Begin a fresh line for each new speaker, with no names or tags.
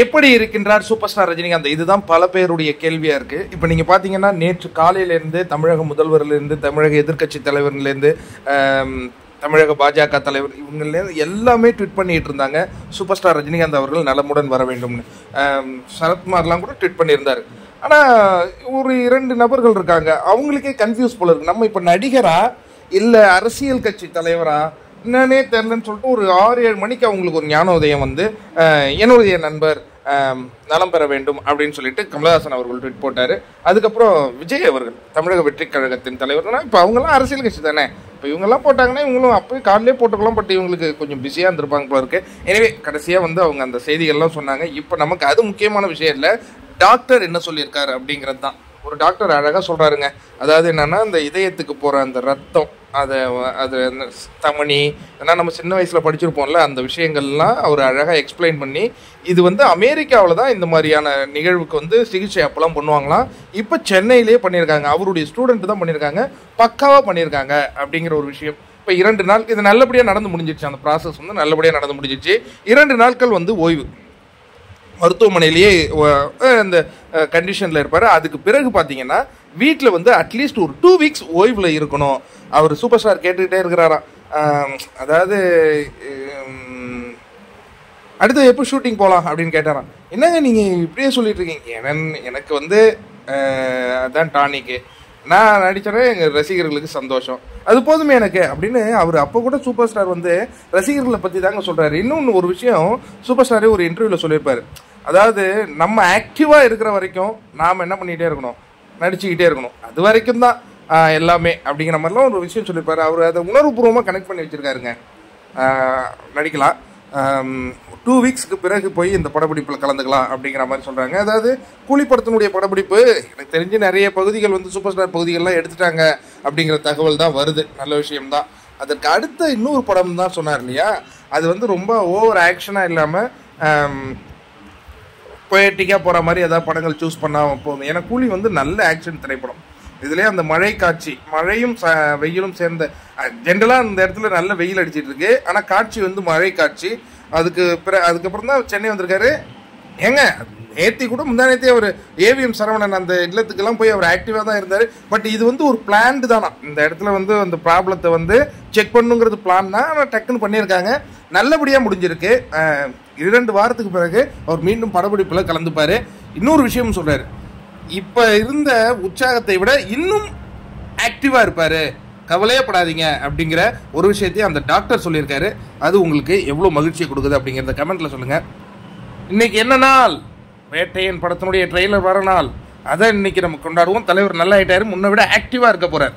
எப்படி இருக்கின்றார் super star Rajinikanth? இதுதான் பல பேருடைய கேள்வியா இருக்கு. இப்போ நீங்க பாத்தீங்கன்னா நேற்று காலையிலேருந்து தமிழக முதல்வர்லேருந்து தமிழக எதிர்க்கட்சி தலைவர்லேருந்து தமிழக பாஜக தலைவர் இவங்கலேருந்து எல்லாமே ட்விட் பண்ணிட்டு இருந்தாங்க. சூப்பர் ஸ்டார் ரஜினிகாந்த் அவர்கள் நலமுடன் வர வேண்டும்னு. சரத்குமார்லாம் கூட ட்விட் பண்ணியிருந்தார். ஆனா ஒரு இரண்டு நபர்கள் இருக்காங்க. அவங்களுக்கே கன்ஃபியூஸ் போல இருக்கு. நம்ம இப்போ நடிகரா இல்லை அரசியல் கட்சி தலைவரா என்னன்னே தெரிலன்னு சொல்லிட்டு ஒரு ஆறு ஏழு மணிக்கு அவங்களுக்கு ஒரு ஞான உதயம் வந்து என்னுடைய நண்பர் நலம் பெற வேண்டும் அப்படின்னு சொல்லிட்டு கமலஹாசன் அவர்கள் ட்வீட் போட்டார். அதுக்கப்புறம் விஜய் அவர்கள் தமிழக வெற்றி கழகத்தின் தலைவர்னா இப்போ அவங்கெல்லாம் அரசியல் கட்சி தானே? இப்போ இவங்கெல்லாம் போட்டாங்கன்னா இவங்களும் அப்போயே காலையிலே போட்டுக்கலாம் பட் இவங்களுக்கு கொஞ்சம் பிஸியாக இருந்திருப்பாங்க போல இருக்கு. எனவே கடைசியாக வந்து அவங்க அந்த செய்திகள்லாம் சொன்னாங்க. இப்போ நமக்கு அது முக்கியமான விஷயம் இல்லை. டாக்டர் என்ன சொல்லியிருக்காரு அப்படிங்கிறது தான் ஒரு டாக்டர் அழகாக சொல்கிறாருங்க அதாவது என்னென்னா இந்த இதயத்துக்கு போகிற அந்த ரத்தம் அதை அது அந்த தமனி ஏன்னா நம்ம சின்ன வயசில் படிச்சிருப்போம்ல அந்த விஷயங்கள்லாம் அவர் அழகாக எக்ஸ்பிளைன் பண்ணி இது வந்து அமெரிக்காவில் தான் இந்த மாதிரியான நிகழ்வுக்கு வந்து சிகிச்சை அப்போலாம் பண்ணுவாங்களாம் இப்போ சென்னையிலே பண்ணியிருக்காங்க. அவருடைய ஸ்டூடெண்ட் தான் பண்ணியிருக்காங்க. பக்காவாக பண்ணியிருக்காங்க அப்படிங்கிற ஒரு விஷயம். இப்போ இரண்டு நாள் இது நல்லபடியாக நடந்து முடிஞ்சிருச்சு. அந்த ப்ராசஸ் வந்து நல்லபடியாக நடந்து முடிஞ்சிருச்சு. இரண்டு நாட்கள் வந்து ஓய்வு. மருத்துவமனையிலேயே இந்த அந்த கண்டிஷனில் இருப்பார். அதுக்கு பிறகு பார்த்தீங்கன்னா வீட்டில் வந்து அட்லீஸ்ட் ஒரு டூ வீக்ஸ் ஓய்வில் இருக்கணும். அவர் சூப்பர் ஸ்டார் கேட்டுக்கிட்டே இருக்கிறாராம். அதாவது அடுத்து எப்போ ஷூட்டிங் போகலாம் அப்படின்னு கேட்டாராம். என்னங்க நீங்கள் இப்படியே சொல்லிட்டு இருக்கீங்க? ஏன்னா எனக்கு வந்து அதுதான் அதான் டானிக்கு நான் நடித்தேன்னா எங்கள் ரசிகர்களுக்கு சந்தோஷம். அது போதுமே எனக்கு அப்படின்னு அவர் அப்போ கூட சூப்பர் ஸ்டார் வந்து ரசிகர்களை பற்றி தாங்க சொல்கிறாரு இன்னொன்று ஒரு விஷயம் சூப்பர் ஸ்டாரே ஒரு இன்டர்வியூவில் சொல்லியிருப்பார். அதாவது நம்ம ஆக்டிவாக இருக்கிற வரைக்கும் நாம் என்ன பண்ணிகிட்டே இருக்கணும்? நடிச்சுக்கிட்டே இருக்கணும். அது வரைக்கும் தான் எல்லாமே அப்படிங்கிற மாதிரிலாம் ஒரு விஷயம் சொல்லியிருப்பாரு. அவர் அதை உணர்வுபூர்வமாக கனெக்ட் பண்ணி வச்சிருக்காருங்க. நடிக்கலாம். டூ வீக்ஸ்க்கு பிறகு போய் இந்த படப்பிடிப்பில் கலந்துக்கலாம் அப்படிங்கிற மாதிரி சொல்கிறாங்க அதாவது கூலிப்படத்தினுடைய படப்பிடிப்பு எனக்கு தெரிஞ்சு நிறைய பகுதிகள் வந்து சூப்பர் ஸ்டார் பகுதிகள்லாம் எடுத்துட்டாங்க அப்படிங்கிற தகவல் தான் வருது. நல்ல விஷயம்தான். அதற்கு அடுத்த இன்னொரு படம் தான் சொன்னார் இல்லையா? அது வந்து ரொம்ப ஓவர் ஆக்ஷனாக இல்லாமல் பொயட்டிக்காக போகிற மாதிரி ஏதாவது படங்கள் சூஸ் பண்ணாமல் போதும். ஏன்னா கூலி வந்து நல்ல ஆக்ஷன் திரைப்படம். இதுலேயே அந்த மழை காட்சி மழையும் ச வெயிலும் சேர்ந்த ஜென்ரலாக அந்த இடத்துல நல்ல வெயில் அடிச்சிட்டு இருக்கு. ஆனால் காட்சி வந்து மழை காட்சி அதுக்கு பிற அதுக்கப்புறம் தான் சென்னை வந்திருக்காரு. ஏங்க நேத்தி கூட முந்தா அவர் ஏவிஎம் சரவணன் அந்த இல்லத்துக்கெல்லாம் போய் அவர் ஆக்டிவாக தான் இருந்தார். பட் இது வந்து ஒரு பிளான்டு தானா? இந்த இடத்துல வந்து அந்த ப்ராப்ளத்தை வந்து செக் பண்ணுங்கிறது பிளான் தான். ஆனால் டக்குன்னு பண்ணியிருக்காங்க. நல்லபடியாக முடிஞ்சிருக்கு. இரண்டு வாரத்துக்கு பிறகு அவர் மீண்டும் படப்பிடிப்பில் கலந்துப்பார். இன்னொரு விஷயம் சொல்கிறார் இப்போ இருந்த உற்சாகத்தை விட இன்னும் ஆக்டிவாக இருப்பார். கவலையப்படாதீங்க அப்படிங்கிற ஒரு விஷயத்தையும் அந்த டாக்டர் சொல்லியிருக்காரு. அது உங்களுக்கு எவ்வளோ மகிழ்ச்சியை கொடுக்குது அப்படிங்கிறத கமெண்ட்டில் சொல்லுங்கள் இன்னைக்கு என்ன நாள்? வேட்டையன் படத்தினுடைய ட்ரெய்லர் வர நாள். அதை இன்னைக்கு நம்ம கொண்டாடுவோம். தலைவர் நல்லா ஆயிட்டாரு முன்ன விட ஆக்டிவாக இருக்க போகிறார்